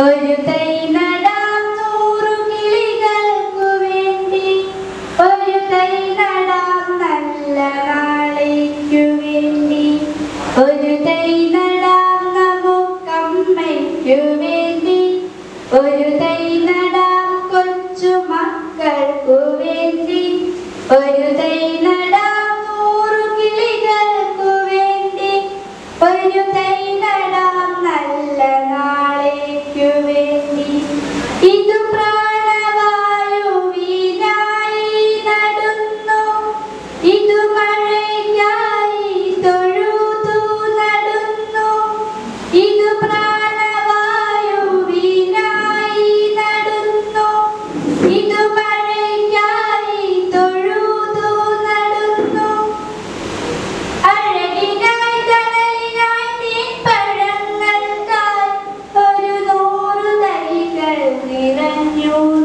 ഒരു തൈ നടാം നൂറു കിളികൾക്കു വേണ്ടി. ഒരു തൈ നല്ല നാളേക്കു വേണ്ടി. ഒരു തൈ നടാം നമുക്കമ്മയ്ക്കു വേണ്ടി. വേണ്ടി. 牛